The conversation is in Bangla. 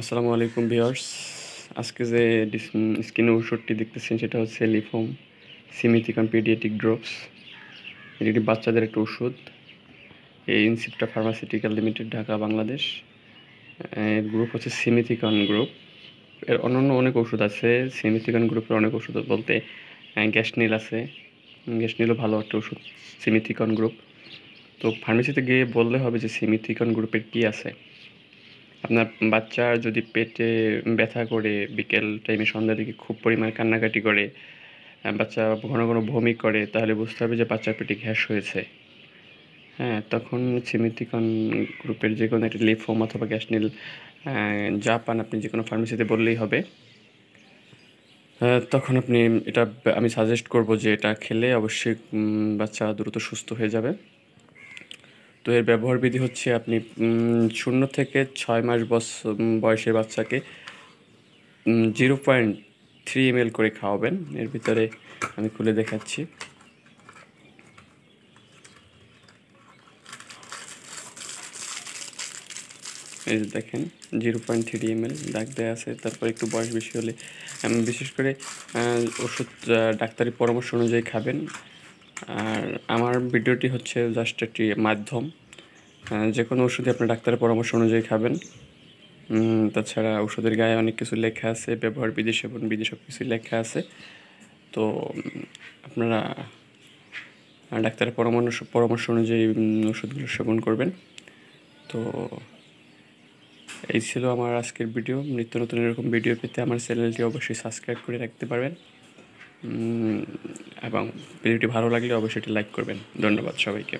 আসসালামু আলাইকুম ভিউয়ার্স। আজকে যে স্কিনে ওষুধটি দেখতেছেন সেটা হচ্ছে লিফোম সিমিথিকন পিডিয়াটিক ড্রপস। এটি একটি বাচ্চাদের একটা ওষুধ এই ইনসিপ্টা ফার্মাসিউটিক্যাল লিমিটেড, ঢাকা, বাংলাদেশ। এর গ্রুপ হচ্ছে সিমিথিকন গ্রুপ। এর অন্যান্য অনেক ওষুধ আছে। সিমিথিকন গ্রুপের অনেক ওষুধ বলতে গ্যাসনিল আছে। গ্যাসনিলও ভালো একটা ওষুধ সিমিথিকন গ্রুপ। তো ফার্মেসিতে গিয়ে বললে হবে যে সিমিথিকন গ্রুপের কী আছে? আপনার বাচ্চার যদি পেটে ব্যথা করে, বিকেল টাইমে সন্ধ্যার দিকে খুব পরিমাণে কান্নাকাটি করে বাচ্চা ঘন ঘন বমি করে, তাহলে বুঝতে হবে যে বাচ্চার পেটে গ্যাস হয়েছে। হ্যাঁ তখন সিমিতিকন গ্রুপের যে কোনো একটা লিফোম অথবা গ্যাসনিল যা পান আপনি যে কোনো ফার্মেসিতে বললেই হবে। তখন আপনি এটা আমি সাজেস্ট করব যে এটা খেলে অবশ্যই বাচ্চা দ্রুত সুস্থ হয়ে যাবে। তো এর ব্যবহার বিধি হচ্ছে আপনি শূন্য থেকে ছয় মাস বয়সের বাচ্চাকে জিরো পয়েন্ট থ্রি এম করে খাওয়াবেন। এর ভিতরে আমি খুলে দেখাচ্ছি। এই যে দেখেন, জিরো পয়েন্ট থ্রি এম দাগ দেওয়া আছে। তারপর একটু বয়স বেশি হলে বিশেষ করে ওষুধ ডাক্তারি পরামর্শ অনুযায়ী খাবেন। আর আমার ভিডিওটি হচ্ছে জাস্ট একটি মাধ্যম। যে কোনো ওষুধই আপনার ডাক্তারের পরামর্শ অনুযায়ী খাবেন। তাছাড়া ওষুধের গায়ে অনেক কিছু লেখা আছে, ব্যবহার বিধি সেবন বিধি সব কিছুই লেখা আছে। তো আপনারা ডাক্তারের পরামর্শ পরামর্শ অনুযায়ী ওষুধগুলো সেবন করবেন। তো, এই ছিল আমার আজকের ভিডিও। নিত্য নতুন এরকম ভিডিও পেতে আমার চ্যানেলটি অবশ্যই সাবস্ক্রাইব করে রাখতে পারবেন। এবং ভিডিওটি ভালো লাগলে অবশ্যই এটি লাইক করবেন। ধন্যবাদ সবাইকে।